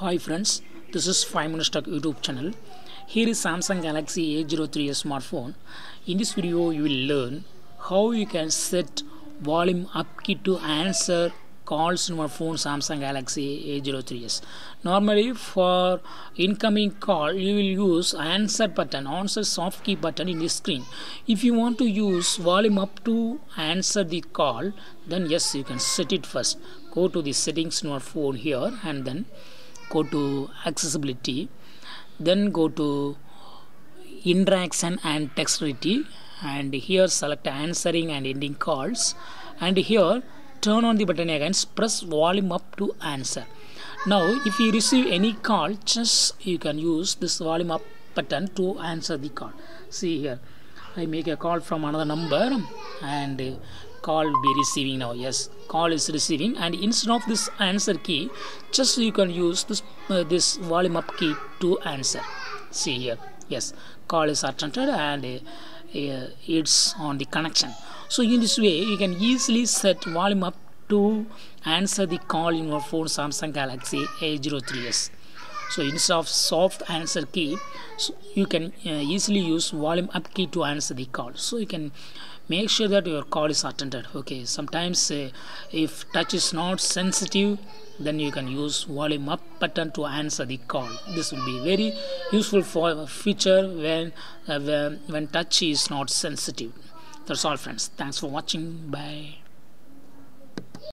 Hi friends, this is 5 Minutes Tech YouTube channel. Here is Samsung Galaxy A03 smartphone. In this video you will learn how you can set volume up key to answer calls in your phone Samsung Galaxy A03s. Normally for incoming call you will use answer button, answer soft key button in the screen. If you want to use volume up to answer the call then yes you can set it first. Go to the settings in your phone here and then go to accessibility then go to interaction and dexterity and here select answering and ending calls and here turn on the button again press volume up to answer. Now if you receive any call just you can use this volume up button to answer the call. See here I make a call from another number and call be receiving now. Yes call is receiving and instead of this answer key just you can use this uh, this volume up key to answer. See here. Yes call is attended and uh, uh, it's on the connection. So in this way you can easily set volume up to answer the call in your phone Samsung Galaxy A03s so instead of soft answer key so you can uh, easily use volume up key to answer the call. So you can make sure that your call is attended okay? Sometimes uh, if touch is not sensitive then you can use volume up button to answer the call. This will be very useful for feature when uh, when, when touch is not sensitive. That's all friends. Thanks for watching. Bye